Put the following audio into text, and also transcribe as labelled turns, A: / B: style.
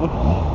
A: Oh.